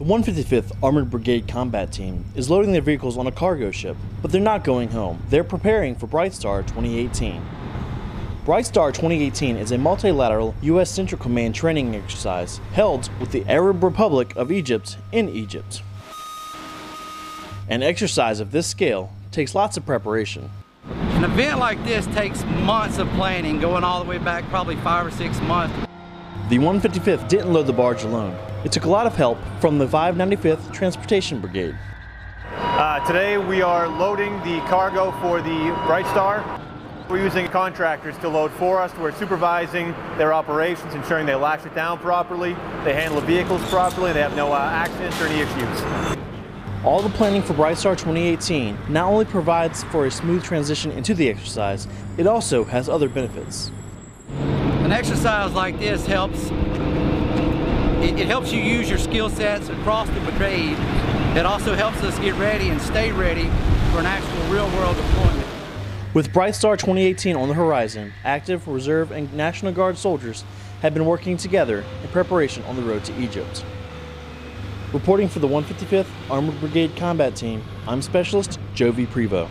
The 155th Armored Brigade Combat Team is loading their vehicles on a cargo ship, but they're not going home. They're preparing for Bright Star 2018. Bright Star 2018 is a multilateral U.S. Central Command training exercise held with the Arab Republic of Egypt in Egypt. An exercise of this scale takes lots of preparation. An event like this takes months of planning, going all the way back probably five or six months. The 155th didn't load the barge alone. It took a lot of help from the 595th Transportation Brigade. Uh, today we are loading the cargo for the Bright Star. We're using contractors to load for us. We're supervising their operations, ensuring they latch it down properly, they handle the vehicles properly, they have no uh, accidents or any issues. All the planning for Bright Star 2018 not only provides for a smooth transition into the exercise, it also has other benefits. An exercise like this helps it, it helps you use your skill sets across the brigade. It also helps us get ready and stay ready for an actual real world deployment. With Bright Star 2018 on the horizon, active, reserve, and National Guard soldiers have been working together in preparation on the road to Egypt. Reporting for the 155th Armored Brigade Combat Team, I'm Specialist Jovi Prevot.